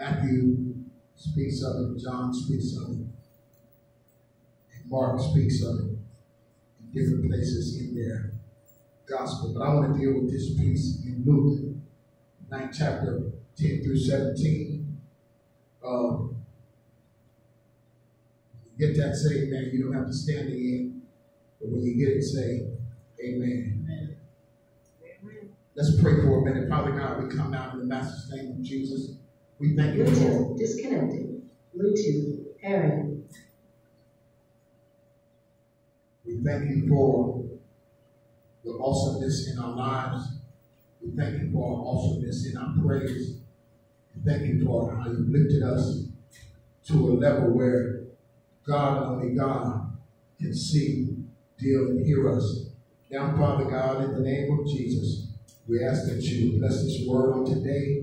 Matthew speaks of it, John speaks of it, and Mark speaks of it in different places in their gospel. But I want to deal with this piece in Luke 9, chapter 10 through 17. Uh, get that, say amen. You don't have to stand again. but when you get it, say amen. amen. Let's pray for a minute. Father God, we come now in the Master's name of Jesus. We thank you for disconnected. Bluetooth, Aaron. We thank you for the awesomeness in our lives. We thank you for our awesomeness in our praise. We thank you for how you've lifted us to a level where God only God can see, deal, and hear us. Now, Father God, in the name of Jesus, we ask that you bless this word on today.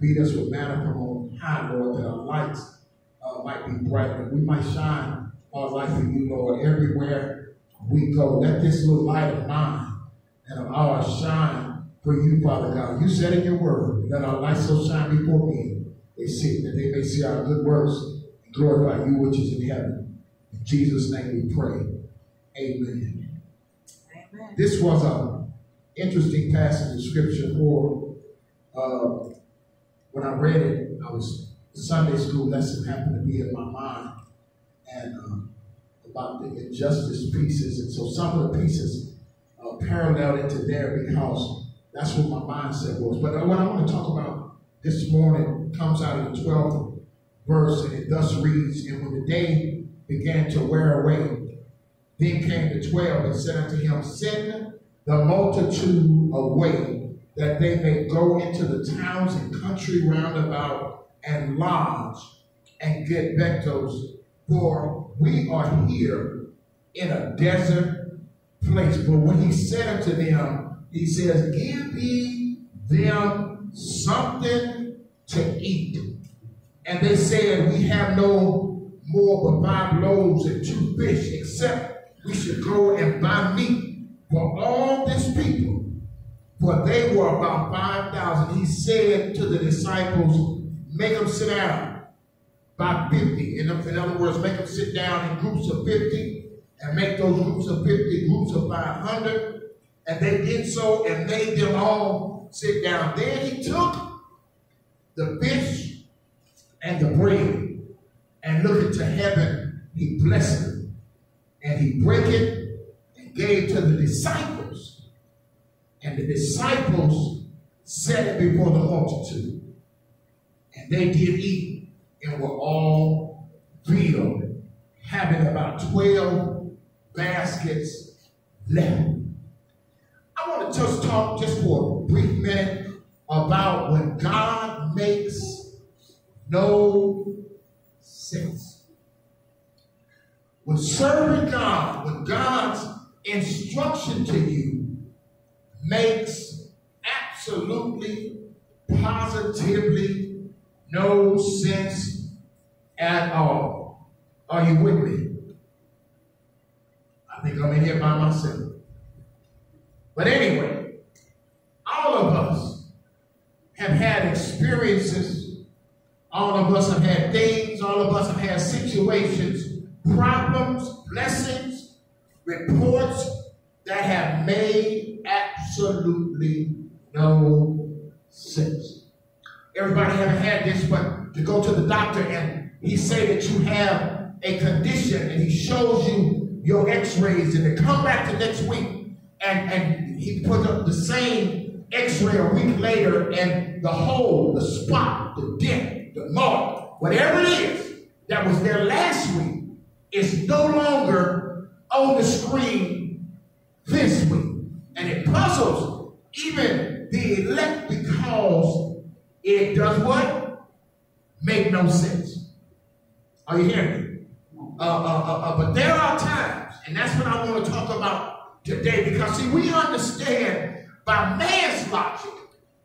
Feed us with manna from on high, Lord, that our lights uh, might be bright, that we might shine our light for you, Lord, everywhere we go. Let this little light of mine and of ours shine for you, Father God. You said in your word, let our light so shine before me, they see that they may see our good works and glorify you which is in heaven. In Jesus' name we pray. Amen. Amen. This was an interesting passage of scripture for uh, when I read it, I was Sunday school lesson happened to be in my mind and uh, about the injustice pieces. And so some of the pieces uh, paralleled into there because that's what my mindset was. But what I want to talk about this morning comes out of the 12th verse, and it thus reads, And when the day began to wear away, then came the twelve and said unto him, Send the multitude away that they may go into the towns and country round about and lodge and get victuals, for we are here in a desert place. But when he said unto them, he says, Give ye them something to eat. And they said, We have no more but five loaves and two fish, except we should go and buy meat for all this for they were about 5,000. He said to the disciples, make them sit down by 50. In, other words, make them sit down in groups of 50 and make those groups of 50 groups of 500. And they did so and made them all sit down. Then he took the fish and the bread and looking to heaven. He blessed it and he broke it and gave to the disciples and the disciples set it before the multitude. And they did eat and were all filled, having about 12 baskets left. I want to just talk just for a brief minute about when God makes no sense. When serving God, when God's instruction to you makes absolutely, positively no sense at all. Are you with me? I think I'm in here by myself. But anyway, all of us have had experiences. All of us have had things. All of us have had situations, problems, blessings, reports that have made absolutely no sense. Everybody haven't had this, but to go to the doctor and he say that you have a condition and he shows you your x-rays and they come back the next week and, and he put up the same x-ray a week later and the hole, the spot, the dent, the mark, whatever it is that was there last week is no longer on the screen. Puzzles even the elect because it does what? Make no sense. Are you hearing me? Uh, uh, uh, uh, but there are times, and that's what I want to talk about today, because see, we understand by man's logic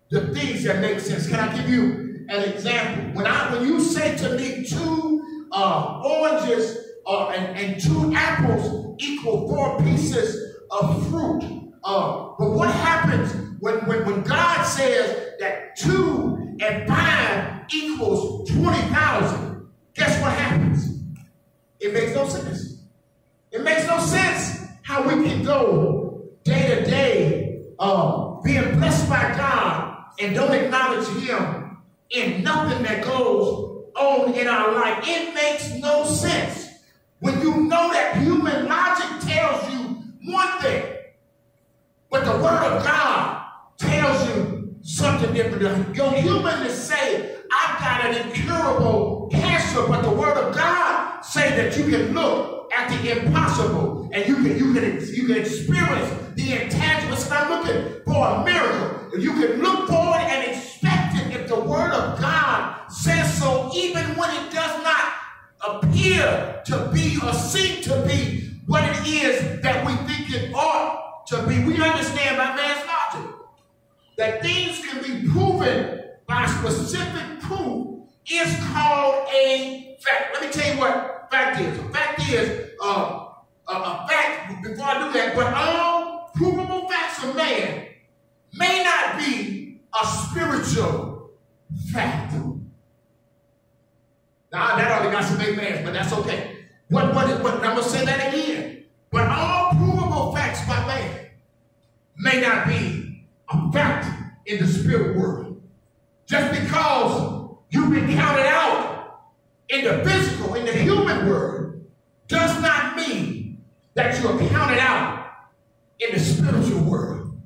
the things that make sense. Can I give you an example? When I when you say to me two uh, oranges uh, and, and two apples equal four pieces of fruit, uh, but what happens when, when, when God says that two and five equals 20,000, guess what happens? It makes no sense. It makes no sense how we can go day to day uh, being blessed by God and don't acknowledge Him in nothing that goes on in our life. It makes no sense when you know that human logic tells you one thing, but the Word of God tells you something different. Your humanness say, I've got an incurable cancer, but the Word of God say that you can look at the impossible and you can you can you can experience the intangible. I'm looking for a miracle. You can look forward and expect it if the Word of God says so, even when it does not appear to be or seem to be what it is that we think it ought to be. We understand by man's logic that things can be proven by specific proof is called a fact. Let me tell you what fact is. A fact is uh, a, a fact, before I do that, but all provable facts of man may not be a spiritual fact. Now, that already got some amens, but that's okay. What, what, what, I'm going to say that again. But all by man may not be a fact in the spirit world. Just because you've been counted out in the physical, in the human world, does not mean that you're counted out in the spiritual world.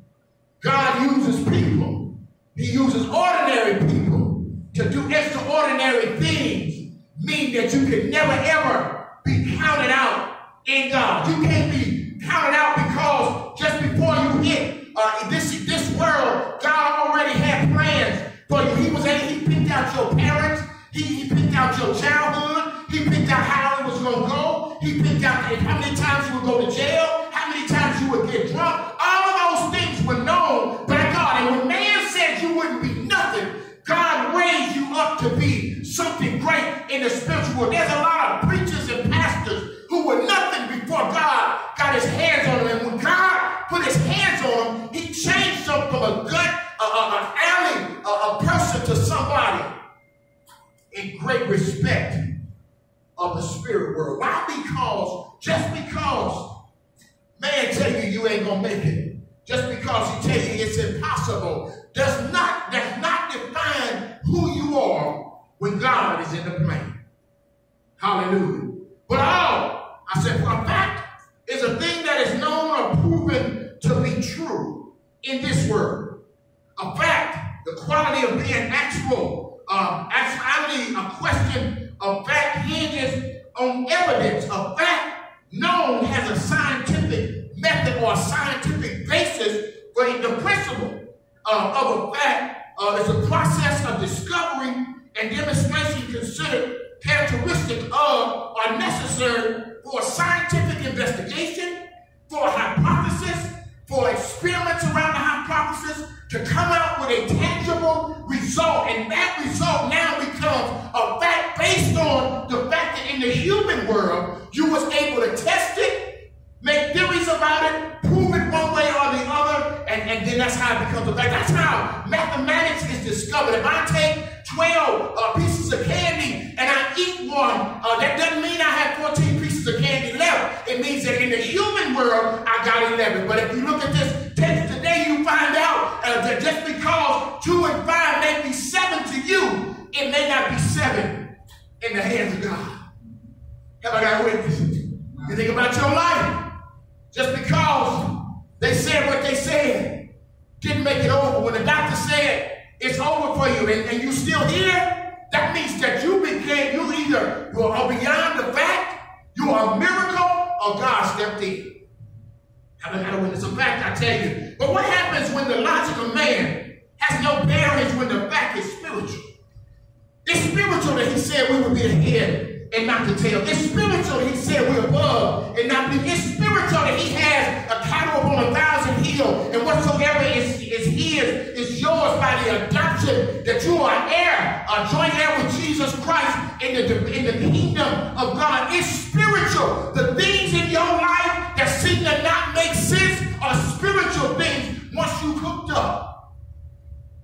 God uses people. He uses ordinary people to do extraordinary things mean that you can never ever be counted out in God. You can't be counted out because just before you hit uh, this, this world, God already had plans for you. He was he picked out your parents, he, he picked out your childhood, he picked out how it was gonna go, he picked out how many times you would go to jail, how many times you would get drunk. All of those things were known by God. And when man said you wouldn't be nothing, God raised you up to be something great in the spiritual world. There's a in great respect of the spirit world. Why? Because, just because man tell you you ain't gonna make it, just because he tell you it's impossible, does not, does not define who you are when God is in the plan. Hallelujah. But all, I said, for a fact, is a thing that is known or proven to be true in this world. A fact, the quality of being actual, um, a question of fact hinges on evidence. A fact known as a scientific method or a scientific basis for the principle uh, of a fact uh, is a process of discovery and demonstration considered characteristic of or necessary for a scientific investigation, for a hypothesis, for experiments around the hypothesis to come out with a tangible result. And that result now becomes a fact based on the fact that in the human world, you was able to test it, make theories about it, prove it one way or the other, and, and then that's how it becomes a fact. That's how mathematics is discovered. If I take 12 uh, pieces of candy and I eat one, uh, that doesn't mean I have 14 pieces of candy left. It means that in the human world, I got 11. But if you look at this text today, you find out uh, just because 2 and 5 may be 7 to you, it may not be 7 in the hands of God. Have I got a witness? You think about your life. Just because they said what they said didn't make it over. When the doctor said it's over for you and, and you still here, that means that you became, you either you are beyond the fact, you are a miracle, or God stepped in. Have I got a witness In fact, I tell you. But what happens when the logic of man has no bearings when the fact is spiritual? It's spiritual that he said we would be the head and not the tail. It's spiritual he said we're above and not beneath. It's spiritual that he has a cattle upon a thousand hills and whatsoever is, is his is yours by the adoption that you are heir, a joint heir with Jesus Christ in the, in the kingdom of God. It's spiritual. The things in your life that seem to not make sense are spiritual things once you hooked up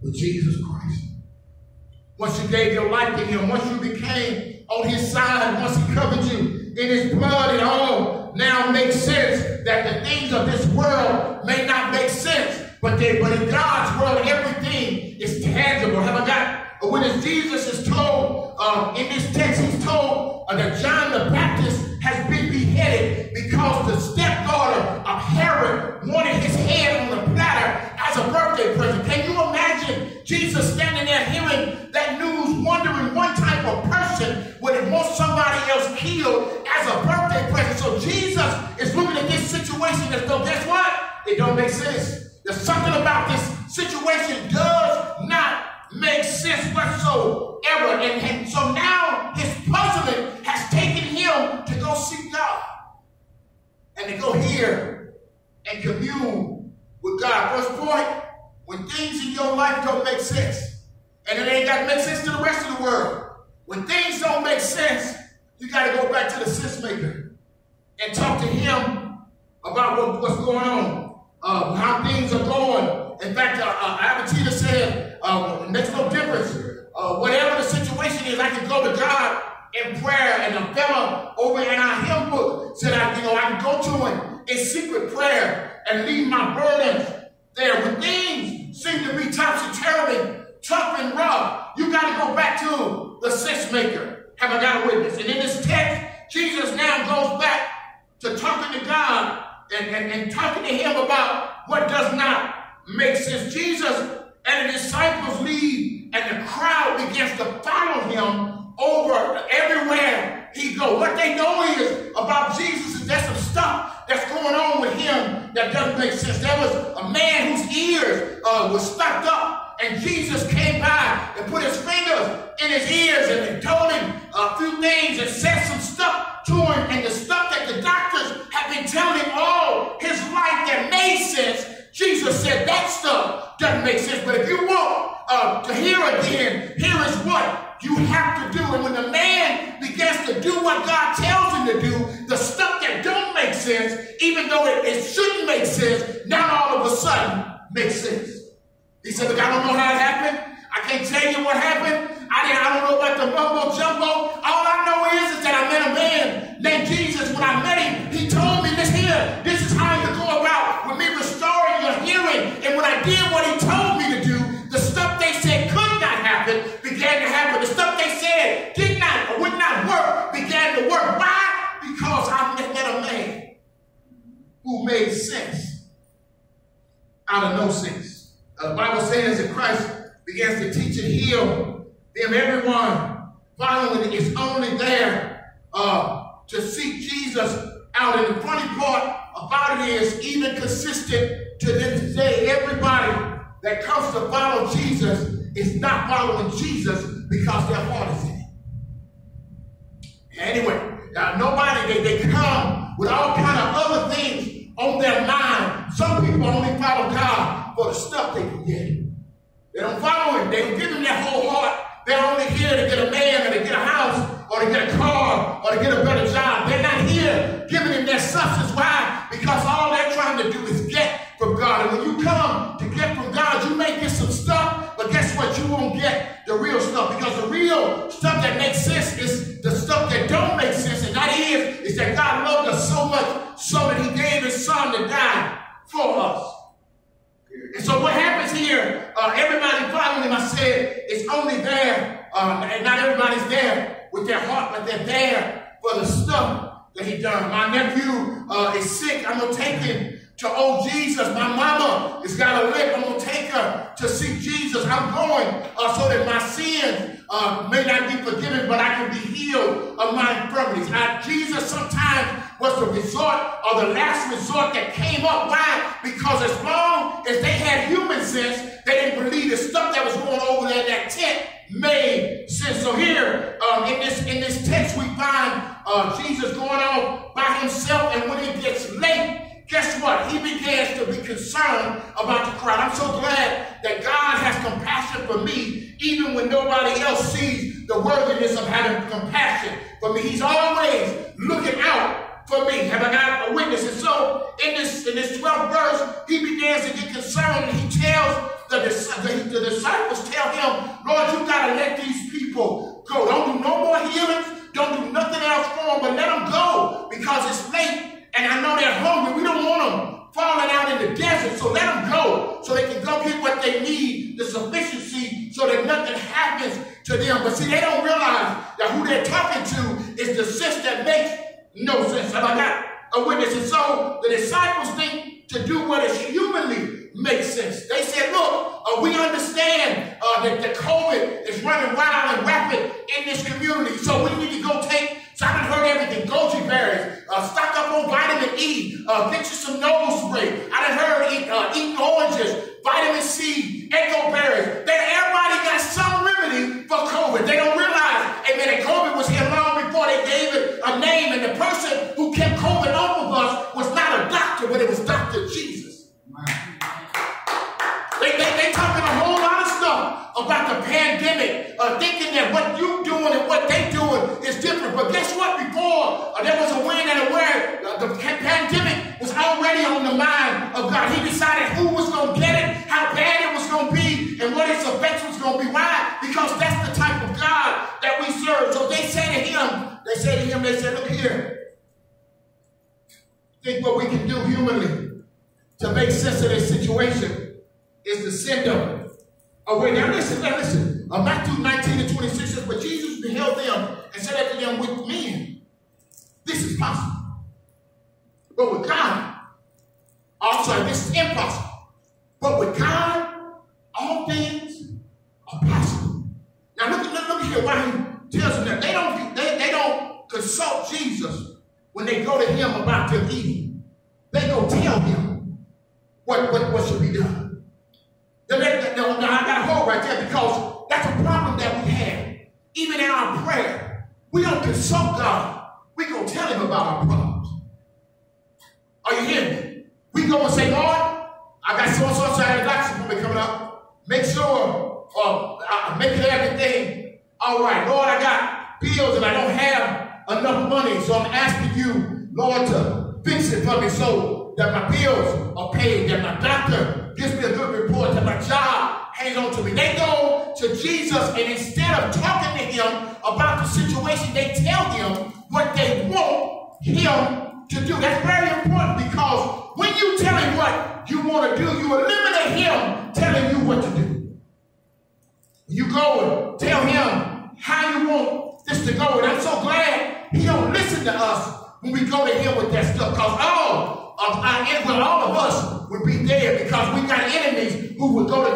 with Jesus Christ. once you gave your life to him, once you became on his side, once he covered you in his blood, it all now makes sense that the things of this world may not make sense. But, they, but in God's world, everything is tangible. Have I got? When Jesus is told, uh, in this text, he's told uh, that John the Baptist has been beheaded because the of Herod wanted his head on a platter as a birthday present. Can you imagine Jesus standing there hearing that news, wondering one type of person would want somebody else killed as a birthday present? So Jesus is looking at this situation as though, guess what? It don't make sense. There's something about this situation does not make sense whatsoever. And, and so now his puzzling has taken him to go seek God and to go hear and commune with God. First point, when things in your life don't make sense, and it ain't got to make sense to the rest of the world. When things don't make sense, you got to go back to the sense maker and talk to him about what, what's going on, uh, how things are going. In fact, uh, uh, said, uh, makes no difference. Uh, whatever the situation is, I can go to God in prayer. And a fellow over in our hymn book said, I, you know, I can go to him in secret prayer and leave my burdens there. When things seem to be topsy-turvy, tough and rough, you got to go back to the sense maker. Have I got a witness? And in this text, Jesus now goes back to talking to God and, and, and talking to him about what does not make sense. Jesus and the disciples leave, and the crowd begins to follow him over everywhere he goes. What they know is about Jesus is there's some stuff that's going on with him that doesn't make sense. There was a man whose ears uh, were stopped up, and Jesus came by and put his fingers in his ears and told him a few things and said some stuff to him, and the stuff that the doctors have been telling him all his life that made sense. Jesus said that stuff doesn't make sense, but if you want uh, to hear again, here is what you have to do. And when the man begins to do what God tells him to do, the stuff that don't make sense, even though it, it shouldn't make sense, not all of a sudden makes sense. He said, look, I don't know how it happened. I can't tell you what happened. I, didn't, I don't know about the mumbo jumbo. All I know is, is that I met a man named Jesus. When I met him, he told who made sense out of no sense. Uh, the Bible says that Christ begins to teach and heal them. Everyone following is only there uh, to seek Jesus out. And the funny part about it is, even consistent to this day, everybody that comes to follow Jesus is not following Jesus because their heart is in. Anyway, uh, nobody, they, they come with all kind of other things on their mind. Some people only follow God for the stuff they can get. They don't follow him. They don't give him their whole heart. They're only here to get a man or to get a house or to get a car or to get a better job. They're not here giving him their substance. Why? Because all they're trying to do is get from God. And when you come to get from God, you may get some stuff, but guess what? You won't get the real stuff because the real stuff that makes sense is the stuff that don't make sense. And that is, is that God loved us so much so that he gave his son to die for us. And so what happens here, uh, everybody following him, I said, is only there, uh, and not everybody's there with their heart, but they're there for the stuff that he done. My nephew uh, is sick. I'm going to take him to oh, Jesus. My mama has got a limp. I'm going to take her to see Jesus. I'm going uh, so that my sins uh, may not be forgiven, but I can be healed of my infirmities. Now, Jesus sometimes was the resort or the last resort that came up. Why? Because as long as they had human sense, they didn't believe the stuff that was going over there in that tent made sense. So here um, in this in this text we find uh, Jesus going on by himself, and when it gets late, guess what? He begins to be concerned about the crowd. I'm so glad that God has compassion for me, even when nobody else sees the worthiness of having compassion for me. He's always looking out for me? Have I got a witness? And so in this in this 12th verse, he begins to get concerned and he tells the, the, the disciples, tell him, Lord, you've got to let these people go. Don't do no more healings. Don't do nothing else for them, but let them go because it's late and I know they're hungry. We don't them falling out in the desert, so let them go so they can go get what they need, the sufficiency, so that nothing happens to them. But see, they don't realize that who they're talking to is the sense that makes no sense. Have I got a witness? And so the disciples think to do what is humanly makes sense. They said, look, uh, we understand uh, that the COVID is running wild and rapid in this community, so we need to go take so I've heard everything. Goji berries. Uh, stock up on vitamin E. Uh, get you some nose spray. I done heard eat, uh, eating oranges, vitamin C, echo berries. Then everybody got some remedy for COVID. They don't realize, hey man, that COVID was here long before they gave it a name. And the person who kept COVID off of us was not a doctor, but it was Dr. Jesus. They, they, they talking about the pandemic, uh, thinking that what you're doing and what they're doing is different. But guess what? Before uh, there was a wind and a word, uh, the pandemic was already on the mind of God. He decided who was going to get it, how bad it was going to be, and what its effects was going to be. Why? Because that's the type of God that we serve. So they say to him, they say to him, they said, look here. Think what we can do humanly to make sense of this situation is to send them Oh, wait, now listen, now listen. Uh, Matthew 19 and 26 says, But Jesus beheld them and said unto them, With men, this is possible. But with God, also this is impossible. But with God, all things are possible. Now look, look, look here why he tells them that. They don't, they, they don't consult Jesus when they go to him about their eating. They go tell him what, what, what should be done. Now, now, now I got to hold right there because that's a problem that we have. Even in our prayer, we don't consult God.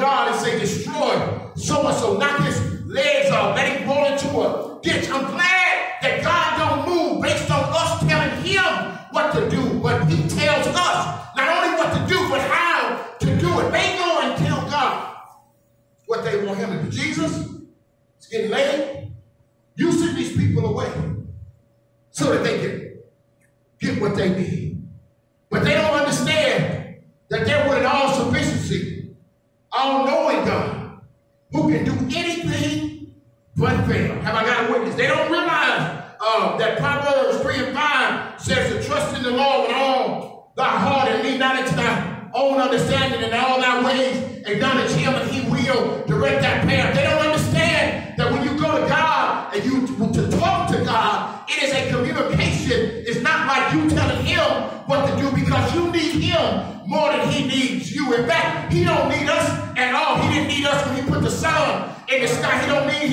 God and say, destroy. So and so, not his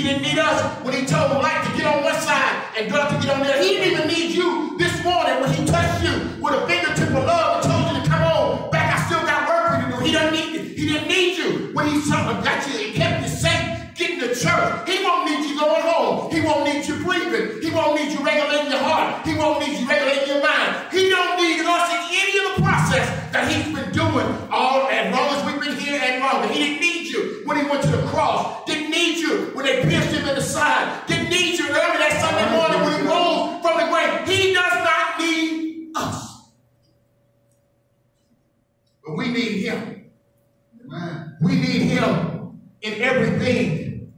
didn't need us when he told light to get on one side and dark to get on the other. He didn't even need you this morning when he touched you with a fingertip of love and told you to come on back. I still got work for you to do. He don't need you. He didn't need you when he got you and kept you safe getting to church. He won't need you going home. He won't need you breathing. He won't need you regulating your heart. He won't need you regulating your mind. He don't need us in any of the process that he's been doing all as long as we've been here and longer. He didn't need you when he went to the cross. Need you when they pierced him in the side. Didn't need you early that Sunday morning when he rose from the grave. He does not need us. But we need him. We need him in everything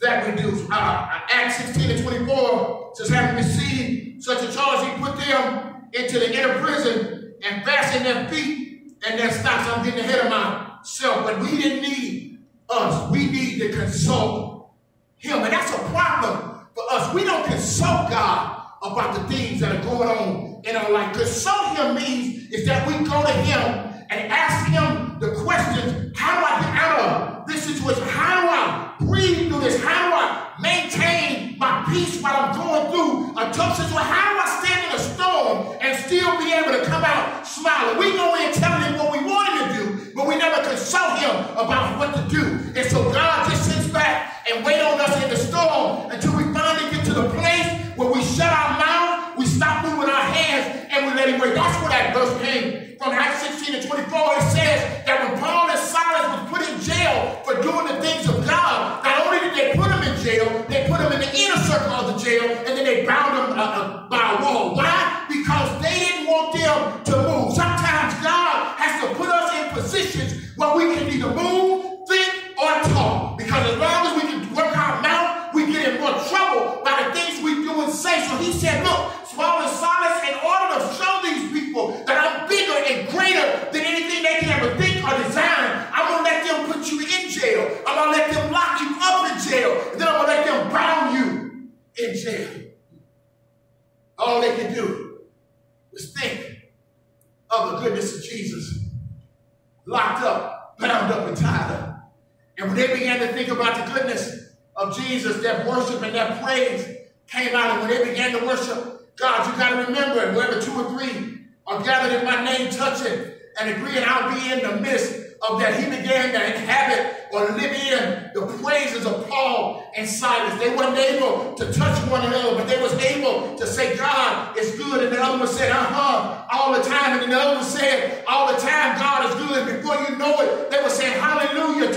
that we do. Uh, Acts 16 and 24 says, having received such a charge, he put them into the inner prison and fastened their feet and their stocks. I'm getting ahead of myself, but we didn't need us. We need to consult him. And that's a problem for us. We don't consult God about the things that are going on in our life. Consult him means is that we go to him and ask him the questions, how do I get out of this situation? How do I breathe through this? How do I maintain my peace while I'm going through a tough situation? How do I stand in a storm and still be able to come out smiling? We go in telling never consult him about what to do. And so God just sits back and wait on us in the storm until we finally get to the place where we shut our mouth, we stop moving our hands, and we let him wait. That's where that verse came from Acts 16 and 24. It says that when Paul and Silas was put in jail for doing the things of God, not only did they put them in jail, they put them in the inner circle of the jail, and then they bound them uh, uh, by a wall. Why?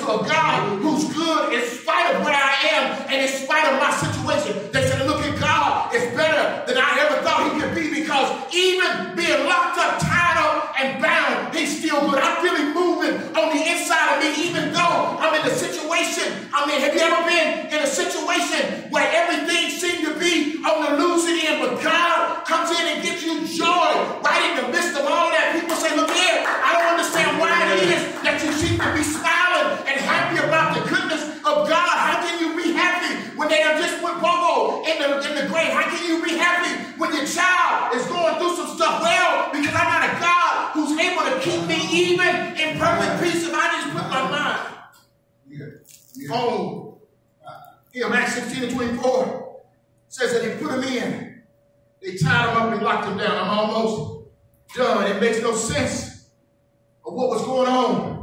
A God who's good in spite of where I am and in spite of my situation. They said, look at God is better than I ever thought he could be because even being locked up, tied up, and bound, he's still good. I feel him moving on the inside of me, even though I'm in a situation. I mean, have you ever been in a situation where everything seemed to be on the losing end, but God comes in and gives you joy right in the midst of all that? People say, look here, I don't understand why it is that you seem to be smiling and happy about the goodness of God. How can you be happy when they have just put Bobo in the, in the grave? How can you be happy when your child is going through some stuff? Well, because I got a God who's able to keep me even in perfect peace if I just put my mind yeah. Yeah. on him. Acts 16 and 24 says that he put him in. They tied him up and locked him down. I'm almost done. It makes no sense of what was going on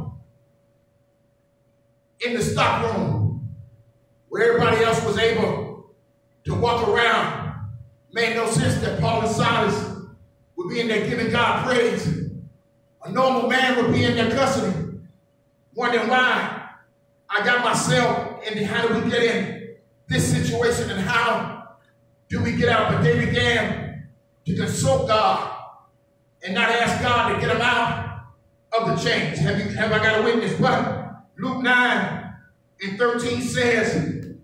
in the stock room where everybody else was able to walk around. Made no sense that Paul and Silas would be in there giving God praise. A normal man would be in there cussing, wondering why I got myself in how do we get in this situation and how do we get out? But they began to consult God and not ask God to get them out of the chains. Have, you, have I got a witness? But Luke 9 and 13 says,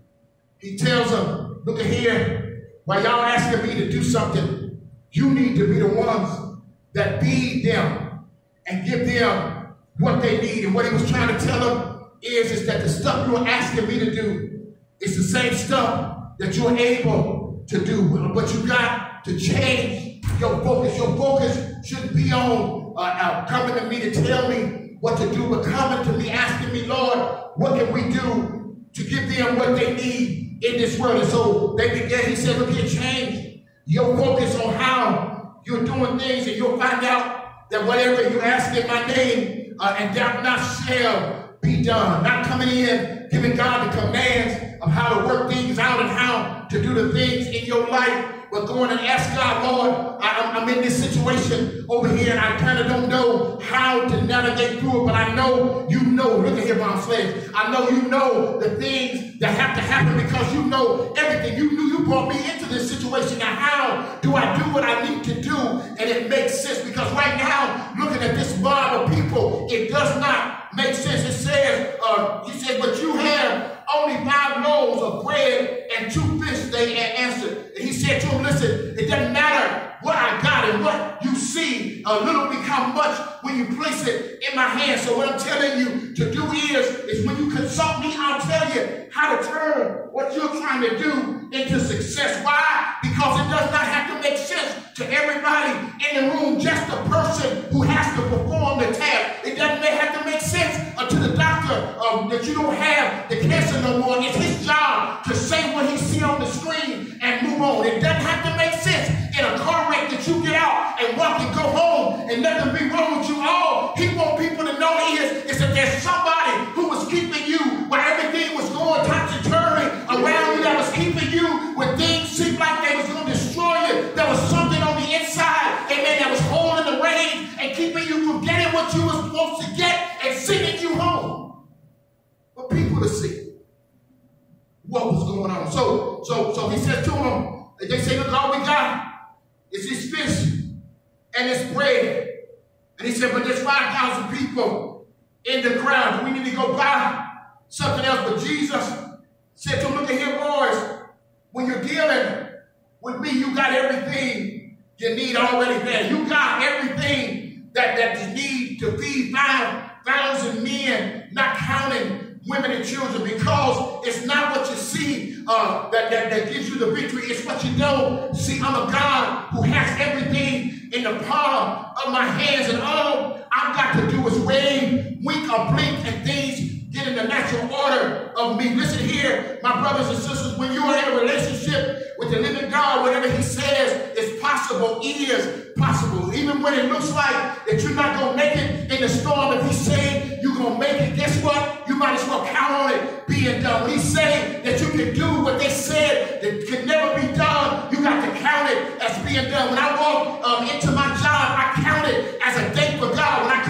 he tells them, look at here, while y'all asking me to do something, you need to be the ones that feed them and give them what they need. And what he was trying to tell them is, is that the stuff you're asking me to do is the same stuff that you're able to do. But you got to change your focus. Your focus shouldn't be on uh, uh, coming to me to tell me what to do, but coming to me asking me, Lord, what can we do to give them what they need in this world? And so they began, he said, look here, change your focus on how you're doing things and you'll find out that whatever you ask in my name uh, and doubt not shall be done. Not coming in, giving God the commands of how to work things out and how to do the things in your life, but going and ask God, Lord, I, am in this situation over here and I kind of don't know how to navigate through it, but I know you know. Look at here, mom slaves. I know you know the things that have to happen because you know everything. You knew you brought me into this situation. Now, how do I do what I need to do? And it makes sense because right now, looking at this mob of people, it does not make sense. It says, uh, he said, but you have only five loaves of bread and two fish, they answered. And he said to him, listen, it doesn't matter what I got and what you see. a little become much when you place it in my hand. So what I'm telling you to do is, is when you consult me, I'll tell you how to turn what you're trying to do into success. Why? Because it does not have to make sense to everybody in the room, just the person who has to perform the task. It doesn't have to make sense to the doctor um, that you don't have the cancer no more. It's his job to say what he see on the screen and move on. It doesn't have to make sense in a car wreck that you get out and walk and go home and nothing be wrong with you. All he want people to know is, is that there's somebody who was keeping you while everything was going topsy-turvy around you that was keeping you when things seemed like they was going to destroy you. There was something on the inside, amen, that was holding the reins and keeping you from getting what you were People to see what was going on. So, so, so he said to them, they say, look, all we got it's his fish and his bread. And he said, but there's 5,000 people in the crowd. We need to go buy something else. But Jesus said to him, look at here, boys. When you're dealing with me, you got everything you need already there. You got everything that, that you need to feed 5,000 men, not counting women and children because it's not what you see uh, that, that, that gives you the victory. It's what you don't see. I'm a God who has everything in the palm of my hands and all I've got to do is wave, wink, or blink and things get in the natural order of me. Listen here, my brothers and sisters, when you are in a relationship with the living God, whatever he says is possible, it is possible. Even when it looks like that you're not going to make it in the storm, if he said you're going to make it, guess what? You might as well count on it being done. When he said that you can do what they said that could never be done, you got to count it as being done. When I walk um, into my job, I count it as a day for God. When I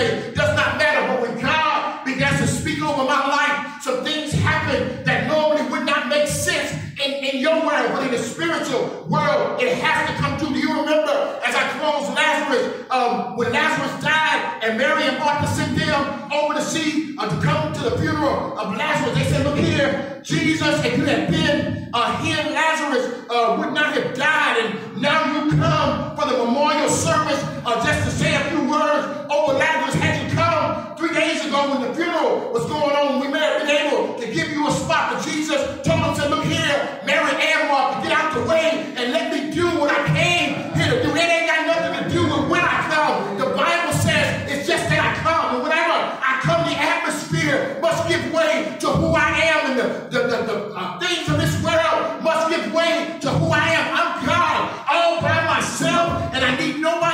say does not matter. But when God begins to speak over my life, some things happen that normally would not make sense in, in your world, but in the spiritual world, it has to come true. Do you remember as I close Lazarus, um, when Lazarus died and Mary and Martha sent them over to see, uh, to come to the funeral of Lazarus, they said, look here, Jesus, if you had been uh, here, Lazarus uh, would not have died, and now you come for the memorial service uh, just to say a few words over Lazarus. Had you come three days ago when the funeral was going on, we may have been able to give you a spot, but Jesus told them to look here, Mary and Martha, get out the way and let me do what I came here to do. It ain't got nothing to do with when I come. The Bible says it's just that I come, and whenever I come, the atmosphere must give way to who I am, and the, the, the, the uh, things of this to who I am. I'm God all by myself, and I need nobody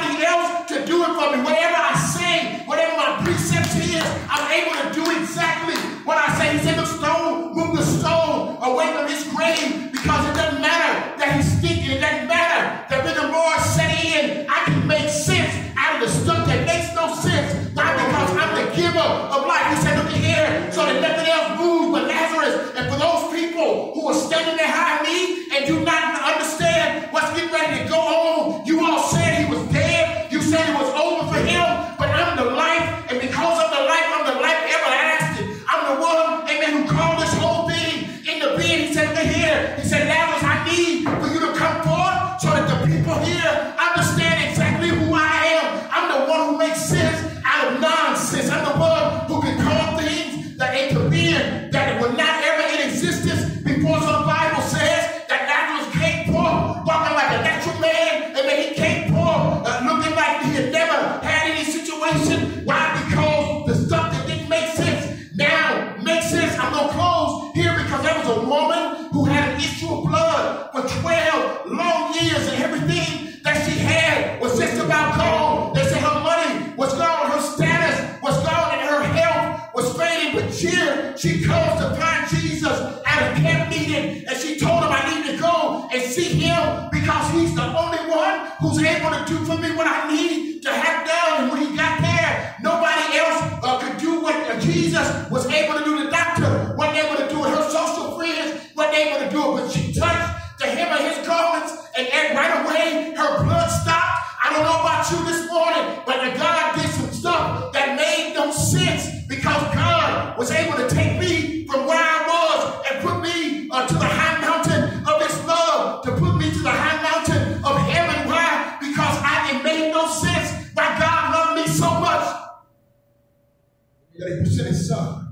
that he sent his son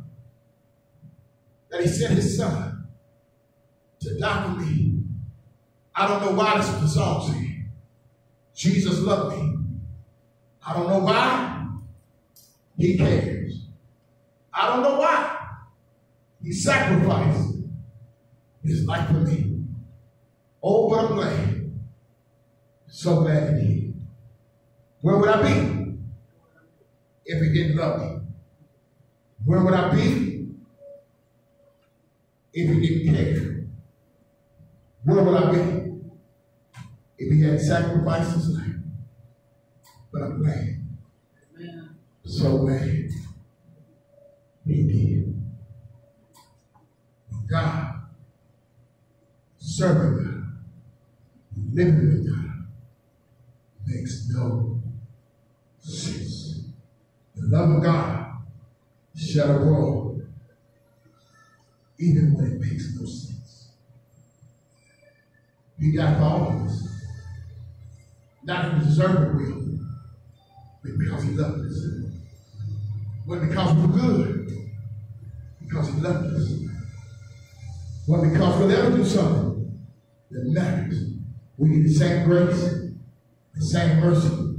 that he sent his son to die for me. I don't know why this song saying. Jesus loved me. I don't know why. He cares. I don't know why. He sacrificed his life for me. Oh, but I'm glad. So glad he did. Where would I be if he didn't love me? Where would I be if he didn't care? Where would I be if he had sacrificed his life? But I'm glad. Amen. So glad he did. God, serving God, living with God, makes no sense. The love of God shed abroad, even when it makes no sense. He died for all of us. Not in deserving will, but because he loved us. But because we're good, because he loved us. Well, because we'll ever do something that matters, we need the same grace, the same mercy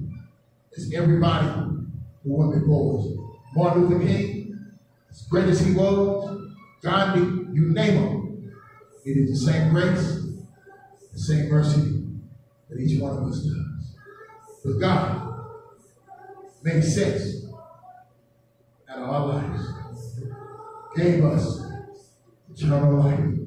as everybody who went before us. Martin Luther King, as great as he was, Gandhi, you name him, it is the same grace, the same mercy that each one of us does. But God made sense out of our lives, gave us eternal life